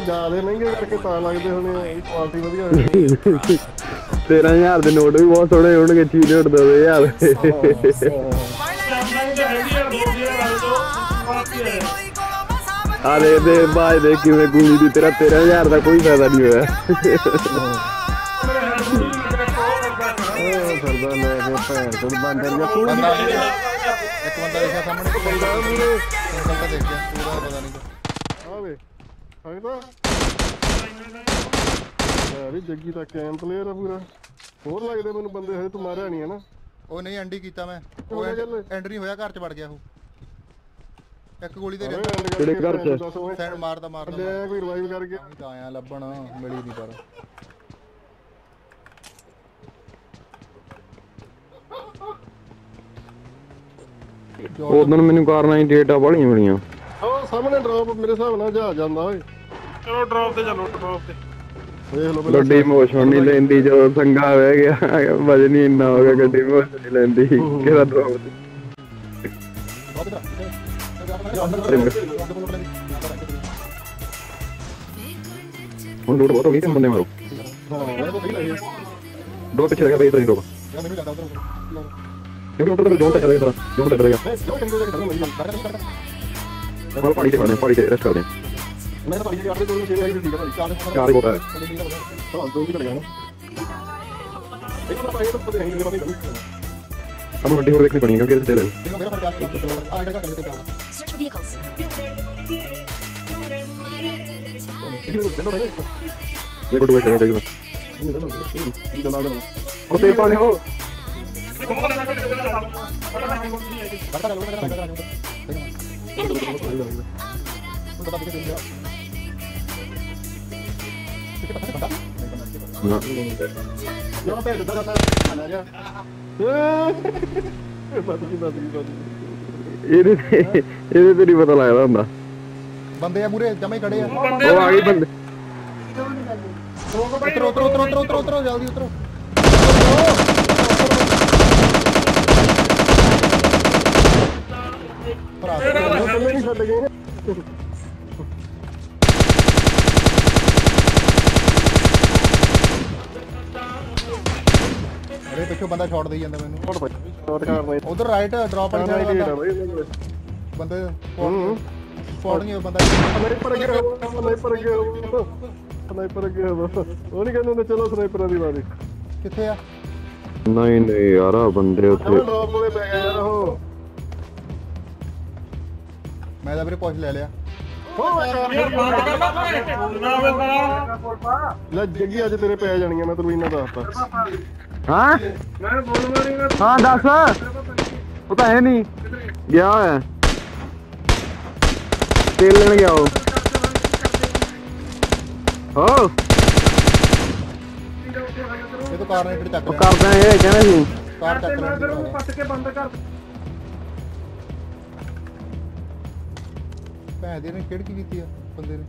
ਤਾਂ ਜ਼ਿਆਦਾ ਮਹਿੰਗੇ ਕਰਕੇ ਤਾਂ ਲੱਗਦੇ ਹੋਣੇ ਆ ਇਹ ਕੁਆਲਿਟੀ ਵਧੀਆ ਹੋਣੀ 13000 ਦੇ ਨੋਟ ਵੀ ਬਹੁਤ ਸੋਹਣੇ ਹੋਣਗੇ ਚੀਜ਼ ਨੋਟ ਦੇ ਯਾਰ। ਆ ਦੇ ਦੇ ਬਾਜ ਦੇ ਕਿਵੇਂ ਗੂਲੀ ਦੀ ਤੇਰਾ 13000 ਦਾ ਕੋਈ ਫਾਇਦਾ ਨਹੀਂ ਹੋਇਆ। ਬਾਂਦਰ ਜਾਂ ਬੰਦਾ ਇੱਕ ਬੰਦਾ ਦੇਖਿਆ ਸਾਹਮਣੇ। ਬੰਦਾ ਮੂਰੇ ਨਿਕਲਦਾ ਦੇਖਿਆ ਪੂਰਾ ਪਤਾ ਨਹੀਂ। ਫਾਇਦਾ ਯਾਰ ਜੱਗੀ ਤਾਂ ਕੈਮ ਪਲੇਅਰ ਆ ਪੂਰਾ। ਹੋਰ ਲੱਗਦੇ ਮੈਨੂੰ ਬੰਦੇ ਹਜੇ ਤੂੰ ਮਾਰਿਆ ਨਹੀਂ ਹੈ ਨਾ। ਉਹ ਨਹੀਂ ਐਂਡੀ ਕੀਤਾ ਮੈਂ। ਉਹ ਹੋ ਗਿਆ ਗੱਲ? ਐਂਟਰੀ ਹੋਇਆ ਘਰ ਚ ਵੜ ਗਿਆ ਉਹ। ਇੱਕ ਗੋਲੀ ਤੇ ਕਿਹੜੇ ਘਰ ਚ? ਸੈਂਡ ਮਾਰਦਾ ਮਾਰਦਾ ਲੈ ਕੋਈ ਰਿਵਾਈਵ ਕਰਕੇ। ਮੈਂ ਤਾਂ ਆਇਆ ਲੱਭਣ ਮਿਲੀ ਨਹੀਂ ਪਰ। ਉਦੋਂ ਮੈਨੂੰ ਕਾਰਨਾਂ ਦੀ ਡੇਟਾ ਬੜੀਆਂ ਮਿਲੀਆਂ। ਸਾਹਮਣੇ ਡ੍ਰੌਪ ਮੇਰੇ ਹਿਸਾਬ ਨਾਲ ਜਾ ਜਾਂਦਾ ਓਏ ਚਲੋ ਡ੍ਰੌਪ ਤੇ ਚਲੋ ਡ੍ਰੌਪ ਤੇ ਵੇਖ ਲਓ ਪਹਿਲਾਂ ਗੱਡੀ ਮੋਸ਼ਨ ਨਹੀਂ ਲੈਂਦੀ ਜਦੋਂ ਸੰਗਾ ਬਹਿ ਗਿਆ ਵਜਨ ਹੀ ਇੰਨਾ ਹੋ ਗਿਆ ਗੱਡੀ ਮੋਸ਼ਨ ਨਹੀਂ ਲੈਂਦੀ ਕਿਹਦਾ ਡਰੋਪ ਹੁਣ ਲੋਡ ਬਹੁਤ ਹੋ ਗਈ ਤੇ ਬੰਦੇ ਮਾਰੋ ਦੋ ਪਿੱਛੇ ਲੱਗਾ ਬਈ ਤੋਂ ਰੋਕ ਮੈਨੂੰ ਲੱਗਦਾ ਉਧਰ ਕਿਉਂਕਿ ਉੱਧਰ ਤੱਕ ਜੋਨ ਤੱਕ ਚਲੇ ਗਿਆ ਜੋਨ ਤੱਕ ਚਲੇ ਗਿਆ ਆਪਾਂ ਪਾਣੀ ਤੇ ਪੜਨੇ ਪਾਣੀ ਤੇ ਰੈਸਟ ਕਰਦੇ ਮੈਂ ਤਾਂ ਭਾਈ ਜੀ ਆਪਣੇ ਕੋਲ ਛੇ ਆਈ ਠੀਕ ਆ ਭਾਈ ਚਾਰ ਹੀ ਬਹੁਤ ਹੈ ਹਾਂ ਦੋ ਵੀ ਕਰ ਨਾ ਇੱਕ ਤਾਂ ਭਾਈ ਤਾਂ ਪਤਾ ਨਹੀਂ ਮੇਰਾ ਨਹੀਂ ਆਪਾਂ ਗੱਡੀ ਹੋਰ ਦੇਖਣੀ ਪਣੀ ਕਿਉਂਕਿ ਇਹਦੇ ਤੇ. ਦੇਖੋ ਟੂ ਵੇਟ ਦੇਖੋ ਉਹ ਤੇ ਪਾਣੀ ਹੋ ਨਾ ਨਾ ਭੇਡ ਦਾ ਦਾ ਆ ਜਾ ਏ ਬਾਤ ਕੀ ਬਾਤ ਕੀ ਬਾਤ ਇਹਦੇ ਤੇ ਇਹਦੇ ਤੇ ਨਹੀਂ ਪਤਾ ਲੱਗਦਾ ਹੁੰਦਾ ਬੰਦੇ ਆ ਮੂਰੇ ਜਮੇ ਖੜੇ ਆ ਉਹ ਆ ਗਈ ਬੰਦੇ ਉਤਰੋ ਉਤਰੋ ਉਤਰੋ ਉਤਰੋ ਉਤਰੋ ਉਤਰੋ ਜਲਦੀ ਉਤਰੋ ਭਰਾ ਉਹ ਥੱਲੇ ਨਹੀਂ ਛੱਡ ਗਏ। ਅਰੇ ਪਿੱਛੋਂ ਬੰਦਾ ਸ਼ਾਟ ਦੇਈ ਜਾਂਦਾ ਮੈਨੂੰ। ਛੋੜ ਭਾਈ ਛੋੜ ਕਰ ਭਾਈ। ਉਧਰ ਰਾਈਟ ਡ੍ਰੌਪ ਵਾਲੀ ਸਾਈਡ ਬੰਦਾ ਬੰਦੇ ਸਪੌਟ ਨਹੀਂ ਹੋਇਆ ਬੰਦਾ। ਸਨਾਈਪਰ ਅੱਗੇ ਸਨਾਈਪਰ ਅੱਗੇ ਸਨਾਈਪਰ ਅੱਗੇ ਉਹ ਨਹੀਂ ਕਹਿੰਦੇ ਹੁੰਦੇ ਚਲੋ ਸਨਾਈਪਰਾਂ ਦੀ ਵਾਰੀ। ਕਿੱਥੇ ਆ? ਨਹੀਂ ਨਹੀਂ ਯਾਰ ਆ ਬੰਦੇ ਉੱਥੇ। ਡ੍ਰੌਪ ਕੋਲੇ ਪੈ ਗਿਆ ਯਾਰ ਉਹ। ਮੈਂ ਤਾਂ ਵੀਰੇ ਪੁੱਛ ਲੈ ਲਿਆ। ਯਾਰ ਬੰਦ ਕਰ ਲਾ ਲੈ ਜੱਗੀ ਅੱਜ ਤੇਰੇ ਪੈ ਜਾਣੀਆਂ ਮੈਂ ਤੈਨੂੰ ਇੰਨਾ ਦੱਸਤਾ। ਹਾਂ? ਮੈਂ ਬੋਲੂਗਾ ਨਹੀਂ ਹਾਂ ਦੱਸ। ਉਹ ਤਾਂ ਹੈ ਨਹੀਂ ਗਿਆ ਹੋਇਆ। ਤੇਲ ਲੈਣ ਗਿਆ ਉਹ। ਹੋ ਇਹ ਤਾਂ ਕਾਰ ਨੇ ਚੱਕ ਕਰਦਾ ਇਹ ਕਹਿੰਦਾ ਸੀ। ਕਾਰ ਚੱਕ ਭਰਾ। ਪੱਟ ਕੇ ਬੰਦ ਕਰ ਭੈਣ ਦੇ ਨੇ ਕਿਹੜੀ ਕੀ ਕੀਤੀ ਆ ਬੰਦੇ ਨੇ?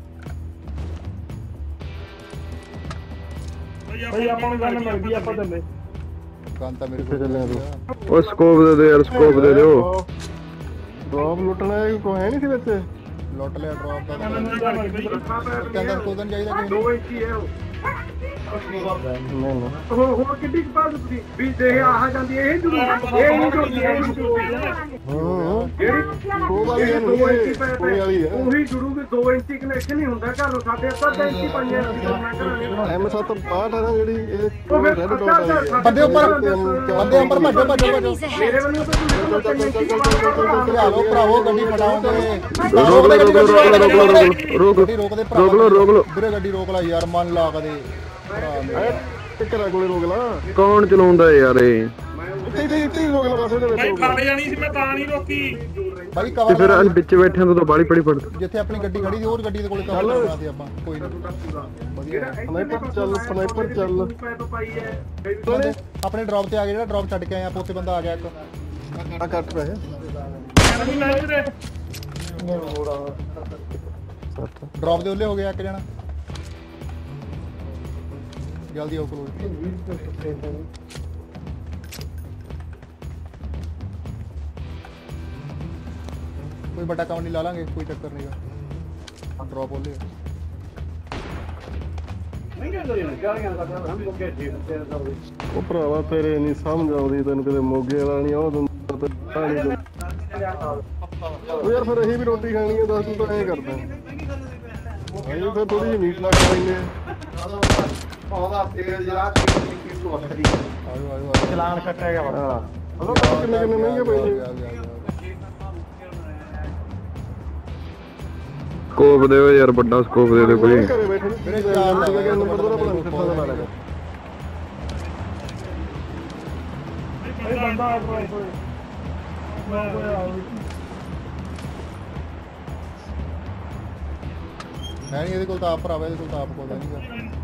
ਭਈ ਆਪਾਂ ਨੂੰ ਗੱਲ ਮਿਲ ਗਈ ਆਪਾਂ ਥੱਲੇ ਤਾਂ ਮੇਰੇ ਕੋਲ ਚੱਲਿਆ ਤੂੰ? ਆ। ਉਹ ਸਕੋਪ ਦੇ ਦੇ ਯਾਰ ਸਕੋਪ ਦੇ ਦਿਓ। ਡ੍ਰੌਪ ਲੁੱਟਣਾ ਇਹ ਕੋਈ ਹੈ ਨਹੀਂ ਸੀ ਵਿੱਚ? ਲੁੱਟ ਲਿਆ ਡ੍ਰੌਪ ਦਾ ਕਹਿੰਦਾ ਕੋਦਨ ਚਾਹੀਦਾ ਦੋ ਇੰਚੀ ਹੈ ਉਹ। ਨਹੀਂ ਨਹੀਂ ਹੋਰ ਹੋਰ ਕਿੱਡੀ ਕਪਾਸ ਤੁਸੀਂ ਵੀ ਦੇ ਆਹ ਜਾਂਦੀ ਇਹ ਜੁੜੀ ਇਹ ਨਹੀਂ ਜੁੜਦੀ ਇਹ ਨਹੀਂ ਜੁੜਦੀ ਹਾਂ ਜਿਹੜੀ ਉਹ ਵਾਲੀ ਹੈ ਇੰਚੀ ਕੋਈ ਵਾਲੀ ਹੈ ਉਹੀ ਜੁੜੂਗੀ 2 ਇੰਚੀ ਕਨੈਕਸ਼ਨ ਨਹੀਂ ਹੁੰਦਾ ਘਰ ਨੂੰ ਸਾਡੇ ਅੱਧਾ ਇੰਚੀ ਪਾਈਆਂ ਅਸੀਂ ਕਰਨਾ ਕਰਾਂਗੇ ਐਮ 7 62 ਹੈ ਨਾ ਜਿਹੜੀ ਇਹ ਉਹ ਰੈੱਡ ਡਾਟ ਅੱਧਾ ਹੈ ਬੰਦੇ ਉੱਪਰ ਬੰਦੇ ਉੱਪਰ ਭੱਜੋ ਭੱਜੋ ਭੱਜੋ ਮੇਰੇ. ਵੱਲੋਂ ਤਾਂ ਇੰਚੀ ਲਓ ਭਰਾਵੋ ਗੱਡੀ ਫਟਾਉਂਗੇ ਰੋਕ ਲੋ ਰੋਕ ਲੋ ਰੋਕ ਲੋ ਰੋਕ ਗੱਡੀ ਰੋਕ ਲੋ ਰੋਕ ਲੋ ਵੀਰੇ ਗੱਡੀ ਰੋਕ ਲੈ ਯਾਰ ਮਨ ਲਾ ਕਦੇ। ਟਿਕਰਾ ਕੋਲੇ ਰੋਕ ਲਾ ਕੌਣ ਚਲਾਉਂਦਾ ਯਾਰ ਇਹ? ਇੱਥੇ ਇੱਥੇ ਇੱਥੇ ਹੀ ਰੋਕ ਲਾ ਬਸ ਇਹਦੇ ਵਿੱਚ ਭਾਈ ਰੋਕ ਲਾ। ਫੜ ਜਾਣੀ ਸੀ ਮੈਂ ਤਾਂ ਨਹੀਂ ਰੋਕੀ। ਬਾਈ ਤੇ ਕਵਰ ਫਿਰ ਅੱਜ ਵਿੱਚ ਬੈਠਿਆਂ ਤੋਂ ਤਾਂ ਬਾਲੀ ਪੜੀ ਪੜ ਜਿੱਥੇ ਆਪਣੀ ਗੱਡੀ ਖੜੀ ਸੀ ਹੋਰ ਗੱਡੀ ਦੇ ਕੋਲੇ ਕਵਰ ਕਰਨਾ ਸੀ ਆਪਾਂ ਕੋਈ ਨਹੀਂ। ਵਧੀਆ। ਸਨਾਈਪਰ ਚੱਲ ਸਨਾਈਪਰ ਚੱਲ। ਪੈਪ ਪਾਈ ਹੈ ਬੰਦੇ ਆਪਣੇ ਡ੍ਰੌਪ ਤੇ ਆ ਗਏ ਜਿਹੜਾ ਡ੍ਰੌਪ ਛੱਡ ਕੇ ਆਏ ਆਪਾਂ ਉੱਥੇ ਬੰਦਾ ਆ ਗਿਆ ਇੱਕ। ਆ ਕੱਟ ਪੈਸੇ ਨਹੀਂ ਲੈ ਵੀਰੇ। ਡ੍ਰੌਪ ਦੇ ਉੱਲੇ ਹੋ ਗਿਆ ਇੱਕ ਜਣਾ। ਜਲਦੀ ਆਓ ਕੋਲ। ਕੋਈ ਵੱਡਾ ਕੰਮ ਨਹੀਂ ਲਾ ਲਾਂਗੇ ਕੋਈ ਚੱਕਰ ਨਹੀਂਗਾ ਡ੍ਰੌਪ ਹੋ ਲਿਆ। ਉਹ ਭਰਾਵਾ ਤੇਰੇ ਨਹੀਂ ਸਮਝ ਆਉਂਦੀ ਤੈਨੂੰ ਕਿਤੇ ਮੋਗੇ ਵਾਲਾ ਨਹੀਂ ਉਹ ਦਿੰਦਾ ਤੇ ਆਹ ਨੀ ਦਿੰਦਾ। ਉਹ ਯਾਰ ਫਿਰ ਅਸੀਂ ਵੀ ਰੋਟੀ ਖਾਣੀ ਹੈ ਦੱਸ ਤੂੰ ਤਾਂ ਐਂ ਕਰਦਾ। ਅਸੀਂ ਫਿਰ ਥੋੜੀ ਜਿਹੀ ਮੀਟ ਲਾ ਕੇ ਲੈਂਦੇ ਆ। ਆਇਓ ਆਇਓ ਚਲਾਨ ਕੱਟਿਆ ਗਿਆ ਕਿੰਨੇ ਕਿੰਨੇ ਮਹਿੰਗੇ ਪਏ। ਸਕੋਪ ਦਿਓ ਯਾਰ ਵੱਡਾ ਸਕੋਪ ਦੇ ਦਿਓ ਕੋਈ। ਘਰੇ ਬੈਠੇ ਨੇ ਮੇਰੇ ਚਾਰ ਦਾ ਲੱਗਾ ਨੰਬਰ ਦਾ ਪਤਾ ਨਹੀਂ ਕਿੱਥੋਂ ਦਾ ਲੱਗਾ ਇਹ ਬੰਦਾ ਹੈ ਨਹੀਂ ਇਹਦੇ ਕੋਲ ਤਾਂ ਆਪ ਭਰਾਵਾ ਇਹਦੇ ਕੋਲ ਤਾਂ ਆਪ ਕੋਲ ਨਹੀਂਗਾ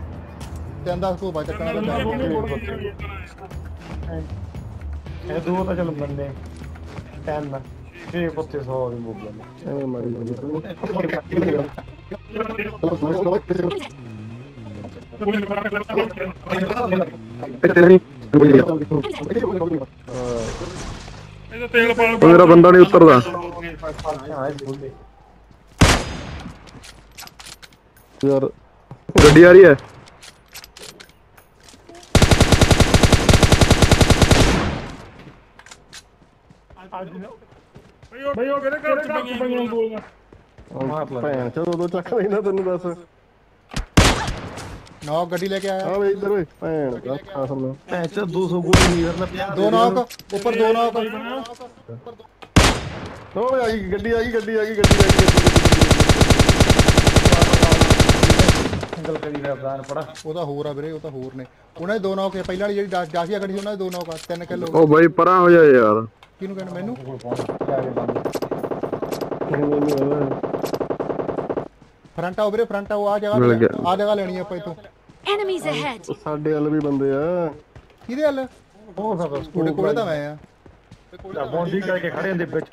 ਤਿੰਨ ਦਸ ਕੋ ਬਚ ਚੱਕਣਾ ਪੈਂਦਾ ਇਹ ਦੋ ਤਾਂ ਚਲ ਬੰਦੇ ਤਿੰਨ ਛੇ ਪੁੱਤੇ 100 ਦੀ ਮੁੱਕ ਐਵੇਂ ਮਾਰੀ ਜਾਂਦੀ ਇੱਥੇ ਨਹੀਂ ਉਹ ਮੇਰਾ ਬੰਦਾ ਨਹੀਂ ਉਤਰਦਾ। ਯਾਰ ਗੱਡੀ ਆ ਰਹੀ ਹੈ? ਬਈ ਉਹ ਕਿਹੜੇ ਘਰ ਚ ਪਈਆਂ ਗੋਲੀਆਂ ਭੈਣ ਚੋ ਉਦੋਂ ਚੱਕ ਲੈਂਦਾ ਤੈਨੂੰ ਦੱਸ ਨੌ ਗੱਡੀ ਲੈ ਕੇ ਆਇਆ ਆ ਵੇ ਇੱਧਰ ਓਏ ਭੈਣ ਦਾ ਖਾਸਮ ਐ ਚ 200 ਗੋਲੀ ਨਹੀਂ ਕਰਨਾ ਦੋ ਨੌਕ ਉੱਪਰ ਦੋ ਨੌਕ ਓਏ ਆ ਗਈ ਗੱਡੀ ਆ ਗਈ ਗੱਡੀ ਆ ਗਈ ਗੱਡੀ ਆ ਗਈ ਸਿੰਗਲ ਕਰੀ ਫਿਰਦਾ ਅਨ ਪੜਾ ਉਹਦਾ ਹੋਰ ਆ ਵੀਰੇ ਉਹ ਤਾਂ ਹੋਰ ਨੇ ਉਹਨਾਂ ਦੇ ਦੋ ਨੌਕ ਪਹਿਲਾਂ ਵਾਲੀ ਜਿਹੜੀ 10 10 ਗੱਡੀ ਸੀ ਉਹਨਾਂ ਦੇ ਦੋ ਨੌਕ ਆ ਤਿੰਨ ਕਿਲੋ ਉਹ ਬਾਈ ਪਰਾਂ ਹੋ ਜਾ ਯਾਰ। ਕਿਹਨੂੰ ਕਹਿੰਦੇ ਮੈਨੂੰ? ਕੋਲ ਪਹੁੰਚ ਜਾ ਕੇ ਬੰਦ। ਫਰੰਟ ਆ ਵੀਰੇ ਫਰੰਟ ਆ ਉਹ ਆ ਜਗ੍ਹਾ ਮਿਲ ਗਿਆ। ਆ ਜਗ੍ਹਾ ਲੈਣੀ ਆ ਆਪਾਂ ਇਥੋਂ। Enemies ahead! ਸਾਡੇ ਵੱਲ ਵੀ ਬੰਦੇ ਆ। ਕਿਹਦੇ ਹੱਲ ਉਹ ਸਭ ਤੁਹਾਡੇ ਕੋਲੇ ਤਾਂ ਮੈਂ ਆ। ਬੌਂਡੀ ਕਰਕੇ ਖੜੇ ਹੁੰਦੇ ਵਿੱਚ।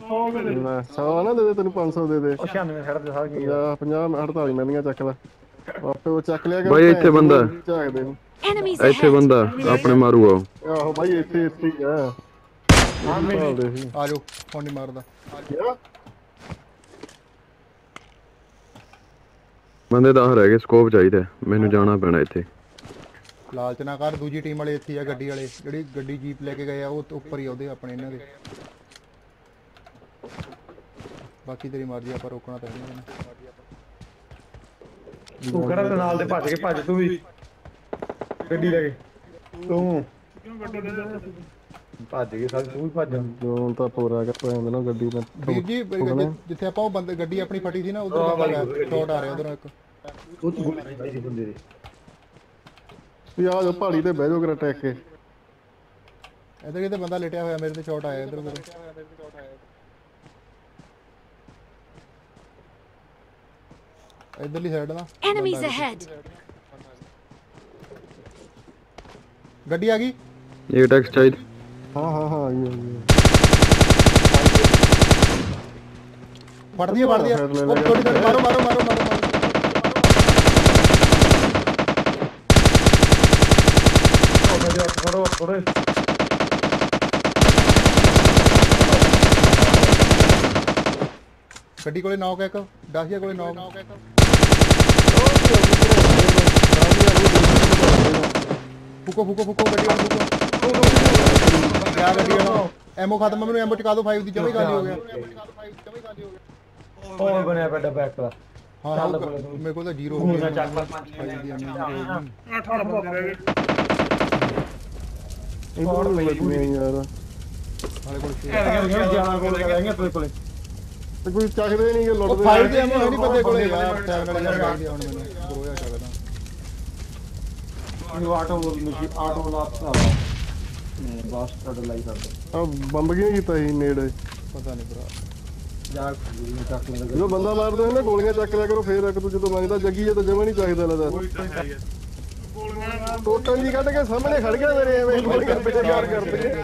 ਲੈ 100 ਨਾ। ਦੇ ਦੇ ਤੈਨੂੰ 500 ਦੇ ਦੇ। ਉਹ 96 ਖੜੇ ਦੇ ਸਾਰ 50 50 48 ਮਿਲਣੀਆਂ ਚੱਕ ਲੈ। ਆਪੇ ਉਹ ਚੱਕ ਲਿਆ ਕਰ ਬਾਈ ਇੱਥੇ ਬੰਦਾ। ਇੱਥੇ! ਬੰਦਾ ਆਪਣੇ ਮਾਰੂਗਾ ਉਹ ਆਹੋ ਬਾਈ ਇੱਥੇ ਇੱਥੇ ਆ। ਮੇਰੇ ਆ ਜਾਓ ਫੋਨ ਨਹੀਂ ਮਾਰਦਾ। ਬੰਦੇ 10 ਰਹਿ ਗਏ ਸਕੋਪ ਚਾਹੀਦਾ। ਮੈਨੂੰ ਜਾਣਾ ਪੈਣਾ ਇੱਥੇ। ਲਾਲਚ ਨਾ ਕਰ ਦੂਜੀ ਟੀਮ ਵਾਲੇ ਇੱਥੇ ਆ ਗੱਡੀ ਵਾਲੇ। ਜਿਹੜੀ ਗੱਡੀ ਜੀਪ ਲੈ ਕੇ ਗਏ ਆ ਉਹ ਉੱਪਰ ਹੀ ਆਉਦੇ ਆਪਣੇ ਇਹਨਾਂ ਦੇ। ਬਾਕੀ ਤੇਰੀ ਮਰਜ਼ੀ ਆ, ਆਪਾਂ ਰੋਕਣਾ ਤਾਂ ਨਹੀਂ ਤੂੰ ਖੜਾ ਤੇ ਨਾਲ ਦੇ ਭੱਜ ਕੇ ਭੱਜ ਤੂੰ ਵੀ। ਗੱਡੀ ਲੈ ਕੇ। ਤੂੰ। ਭੱਜ ਕੇ ਸਾਲ ਤੂੰ ਵੀ ਭੱਜ ਜੋ। ਤਾਂ ਪੂਰਾ ਕਰ ਪੈਂਦਾ ਨਾ ਗੱਡੀ ਮੈਂ ਵੀਰ ਜੀ ਜਿ- ਜਿੱਥੇ ਆਪਾਂ ਉਹ ਬੰਦੇ ਗੱਡੀ ਆਪਣੀ ਫਟੀ ਸੀ ਨਾ ਉਧਰ ਬੰਦਾ ਸ਼ਾਟ ਆ ਰਿਹਾ ਉਧਰੋਂ ਇੱਕ। ਉਹ ਤੂੰ ਗੋਲੀ ਚਲਾਈ ਸੀ ਬੰਦੇ ਦੇ। ਵੀ ਆ ਜਾ ਪਹਾੜੀ ਤੇ ਬਹਿ ਜਾਓ ਕਰਾ ਟੈਕ ਕੇ। ਇੱਧਰ ਕਿਤੇ ਬੰਦਾ ਲੇਟਿਆ ਹੋਇਆ ਮੇਰੇ ਤੇ ਸ਼ਾਟ ਆਇਆ ਇੱਧਰ ਉਧਰ। ਇੱਧਰਲੀ ਸਾਈਡ ਦਾ Enemies ahead! ਗੱਡੀ ਆ ਗਈ ਇਹ ਟੈਕਸ ਚਾਹੀਦਾ ਹਾਂ ਹਾਂ ਹਾਂ ਆ ਗਈ ਆ ਗਈ ਫੜਦੀ ਆ ਫੜਦੀ ਆ ਸਾਈਡ ਲੈ ਉਹ ਲੈ ਥੋੜੀ ਦੇਰ ਮਾਰੋ ਮਾਰੋ ਮਾਰੋ ਮਾਰੋ ਮਾਰੋ ਉਹ ਬੰਦੇ ਉੱਠ ਖੜੋ ਥੋੜੇ ਗੱਡੀ ਕੋਲੇ ਨੌਕ ਇੱਕ ਦਸਿਆ ਕੋਲੇ ਨੌਕ ਫੁਕੋ ਫੁਕੋ ਫੁਕੋ ਗੱਡੀ ਵਾਲਾ ਫੁਕੋ ਕਿਆ ਗੱਡੀ ਵਾਲਾ ਐਮੋ ਖਤਮ ਆ, ਮੈਨੂੰ ਐਮੋ ਚਕਾ ਦਿਓ 5 ਦੀ ਜਮੇ ਖਾਲੀ ਹੋ ਗਿਆ ਉਹ ਬਣਿਆ ਬੈਠਾ ਬੈਕ ਦਾ ਹਾਂ ਹਾਂ ਉਹ- ਮੇਰੇ ਕੋਲ ਤਾਂ ਜ਼ੀਰੋ ਹੋ ਗਿਆ ਚੱਕ ਇਧਰ ਵੀ ਲੱਗੀਆਂ ਯਾਰ ਹਾਲੇ ਕੋਲ ਛੇ। ਜਾਣਾ ਕੋਲ ਕਰਾਂਗੇ ਤੇਰੇ ਕੋਲੇ ਤੇ ਕੋਈ ਚੱਕਦੇ ਨਹੀਂ ਕਿ ਲੁੱਟਦੇ ਫਾਈਵ ਦੇ ਨਹੀਂ ਬੰਦੇ ਕੋਲੇ ਯਾਰ ਟਾਈਮ ਨਾਲ ਯਾਰ ਚਾਹੀਦੀ ਆ ਹੁਣ ਮੈਨੂੰ। ਬਰੋਇਆ ਚੱਲਦਾ ਇਹ ਆਟੋ ਮਸ਼ੀਨ ਆਟੋ ਲਾਤਾ ਬਸ ਤੁਹਾਡੇ ਲਈ ਕਰਦਾ ਆ ਬੰਬ ਕਿਉਂ ਕੀਤਾ ਸੀ ਨੇੜੇ? ਪਤਾ ਨਹੀਂ ਭਰਾ। ਚੱਕ ਜਦੋਂ ਬੰਦਾ ਮਾਰਦਾ ਹੈ ਨਾ ਗੋਲੀਆਂ ਚੱਕ ਲਿਆ ਕਰੋ ਫੇਰ ਇੱਕ ਦੂਜੇ ਤੋਂ ਮੰਗਦਾ ਜੱਗੀ ਜੇ ਤਾਂ ਜਮਾ ਨਹੀਂ ਚਾਹੀਦਾ ਲੱਗਦਾ ਟੋਟਲ ਜੀ ਕੱਢ ਕੇ ਸਾਹਮਣੇ ਖੜ ਗਿਆ ਮੇਰੇ ਐਵੇਂ ਗੋਲੀਆਂ ਪਿੱਛੇ ਮਾਰ ਕਰਦੇ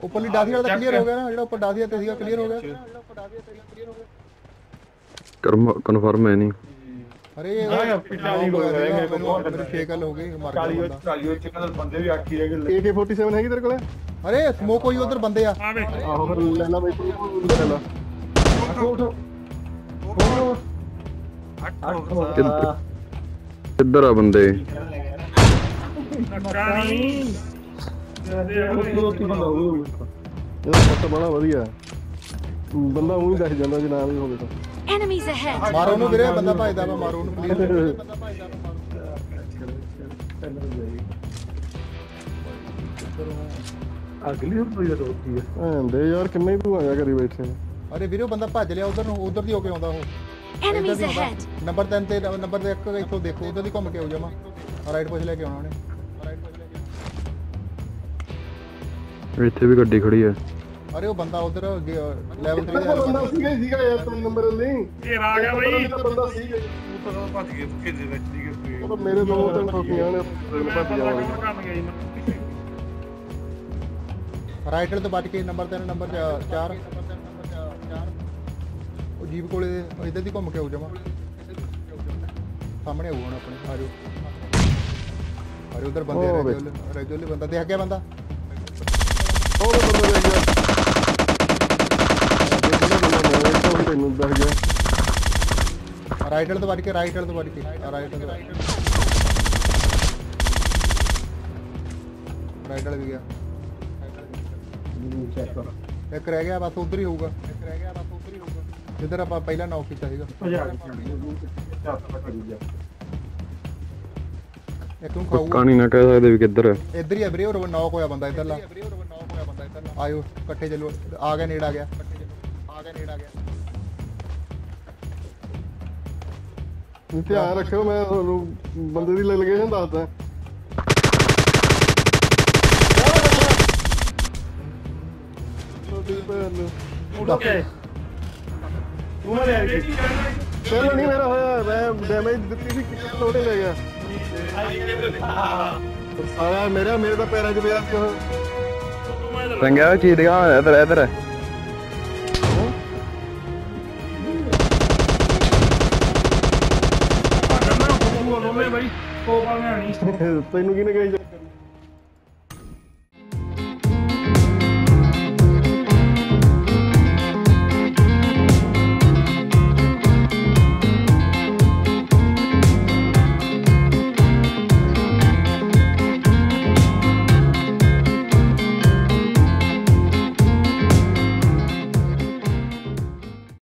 ਉੱਪਰਲੀ ਡਾਸੀ ਵਾਲਾ ਤਾਂ ਕਲੀਅਰ ਹੋ ਗਿਆ ਨਾ ਜਿਹੜਾ ਉੱਪਰ ਡਾਸੀ ਤੇ ਸੀਗਾ ਕਲੀਅਰ ਹੋ ਗਿਆ। ਕਨਫਰਮ ਹੈ ਨਹੀਂ। ਅਰੇ ਇਹ ਹਾਂ, ਪਿਛਾੜੀ ਹੋ ਗਏ, ਮੈਨੂੰ ਬਹੁਤ ਮੇਰੇ 6 ਗੱਲ ਹੋ ਗਏ ਮਰ ਗਿਆ 40 ਬੰਦਾ। 40 ਚ ਕਹਿੰਦੇ ਬੰਦੇ ਵੀ ਆਖੀ ਰਹੇ ਕਿ AK47 ਹੈਗੀ ਤੇਰੇ ਕੋਲੇ? ਅਰੇ ਸਮੋਕ ਹੋਈ ਉਧਰ ਬੰਦੇ ਆ। ਆਹੋ ਫਿਰ ਲੈ ਲਾ ਬਈ ਲੈ ਲਾ। ਕਿੱਧਰ ਆ ਬੰਦੇ? ਇਹਦਾ ਫੋਟੋ ਬੜਾ ਵਧੀਆ ਹੈ। ਬੰਦਾ ਉਹੀ ਦੱਸ ਜਾਂਦਾ ਜੇ ਨਾ ਵੀ ਹੋਵੇ ਤਾਂ Enemies ahead! ਮਾਰੋ ਉਹਨੂੰ ਵੀਰੇ ਬੰਦਾ ਭਜਦਾ ਵਾ ਮਾਰੋ। ਉਹਨੂੰ ਪਲੀਜ਼ ਅਗਲੀ ਹੁਣ ਕੋਈ ਰੋਟੀ ਹੈ ਐਂਦੇ ਯਾਰ ਕਿੰਨੇ ਹੀ ਤੂੰ ਆਇਆ ਕਰੀ ਬੈਠੇ ਅਰੇ ਵੀਰੇ ਉਹ ਬੰਦਾ ਭੱਜ ਲਿਆ ਉਧਰ ਨੂੰ ਉਧਰ ਦੀ ਹੋ ਕੇ ਆਉਂਦਾ ਉਹ। Enemies ahead! ਨੰਬਰ 3 ਤੇ ਨੰਬਰ ਦੇ ਇੱਕ ਇੱਥੋਂ ਦੇਖੋ ਉਧਰ ਦੀ ਘੁੰਮ ਕੇ ਆਉ ਜਾਮਾ। ਰਾਈਟ ਪੁਸ਼ ਲੈ ਕੇ ਆਉਣਾ ਉਹਨੇ। ਇੱਥੇ ਵੀ ਗੱਡੀ ਖੜੀ ਹੈ। ਅਰੇ ਉਹ ਬੰਦਾ ਉਧਰ ਲੈਵਲ 3 ਬੰਦਾ ਬੰਦਾ ਸੀਗਾ ਸੀਗਾ ਯਾਰ ਤੂੰ ਨੰਬਰ ਨਹੀਂ। ਇਹ ਆ ਗਿਆ ਬਈ। ਬੰਦਾ ਸੀਗਾ ਉਹ ਤਾਂ ਭੱਜ ਗਏ ਭੁੱਖੇ ਦੇ ਵਿੱਚ ਸੀਗੇ ਉਹ ਤਾਂ ਮੇਰੇ ਦੋ ਤਿੰਨ ਠੋਕੀਆਂ ਨੇ ਭੱਜ ਕਿਉਂ ਕੰਮ ਗਿਆ ਜੀ ਮੈਂ। ਰਾਈਟ ਵਾਲੇ ਤੋਂ ਬਚ ਕੇ ਨੰਬਰ 3 ਨੰਬਰ 4 ਉਹ ਜੀਪ ਕੋਲੇ ਇਧਰ ਦੀ ਘੁੰਮ ਕੇ ਆਉ ਜਾਮਾ। ਸਾਹਮਣੇ ਆਉ ਹੁਣ ਆਪਣੇ ਆ ਜਾਓ। ਅਰੇ ਉਧਰ ਬੰਦੇ ਰੈਜੂਲੇ ਬੰਦਾ। ਦੇਖ ਗਿਆ ਬੰਦਾ। ਉਹ ਤਾਂ ਬੰਦਾ ਦੇਖ ਗਿਆ ਦੇਖੋ ਬੰਦਾ ਮੈਂ ਇੱਕ ਤਾਂ ਤੈਨੂੰ ਦੱਸ ਗਿਆ ਰਾਈਟ ਵਾਲੇ ਤੋਂ ਵੱਜ ਕੇ ਰਾਈਟ ਵਾਲੇ ਤੋਂ ਵੱਜ ਕੇ ਰਾਈਟ ਵਾਲੇ ਰਾਈਟ ਵਾਲੇ ਵੀ ਗਿਆ ਇੱਕ ਰਹਿ ਗਿਆ ਬਸ ਉਧਰ ਹੀ ਹੋਊਗਾ ਇੱਕ ਰਹਿ ਗਿਆ ਬਸ ਉਧਰ ਹੀ ਹੋਊਗਾ ਜਿੱਧਰ ਆਪਾਂ ਪਹਿਲਾਂ ਨੌਕ ਕੀਤਾ ਸੀਗਾ ਇੱਕ ਨੂੰ ਪੱਕਾ ਖਾਊਗਾ ਨਹੀਂ ਨਾ ਕਹਿ ਸਕਦੇ ਵੀ ਕਿੱਧਰ ਹੈ ਇੱਧਰ ਹੀ ਆ ਵੀਰੇ ਉਹ ਨੌਕ ਹੋਇਆ ਬੰਦਾ ਇੱਧਰਲਾ ਆਇਓ ਇਕੱਠੇ ਚੱਲੋ ਆ ਗਿਆ ਨੇੜ ਆ ਗਿਆ ਆ ਗਿਆ ਨੇੜ ਆ ਗਿਆ ਧਿਆਨ ਰੱਖਿਓ ਮੈਂ ਤੁਹਾਨੂੰ ਬੰਦੇ ਦੀ ਲੋਕੇਸ਼ਨ ਦੱਸਦਾ ਛੋਟੀ ਭੈਣ ਨੂੰ ਓਕੇ ਤੂੰ ਮੈਂ ਲੈ ਕੇ ਪਹਿਲਾਂ ਨਹੀਂ ਮੇਰਾ ਹੋਇਆ ਮੈਂ ਡੈਮੇਜ ਦਿੱਤੀ ਸੀ ਕਿੰਨੇ ਲੋੜੇ ਲੈ ਗਿਆ ਸਾਰਾ ਮੇਰਾ ਮੇਰੇ ਤਾਂ ਪੈਰਾਂ 'ਚ ਪਿਆ ਦੋਵੇਂ ਬਈ ਕੋਪਾ ਮੈਂ ਨਹੀਂ ਤੈਨੂੰ ਕਿਹਨੇ ਕਹੀ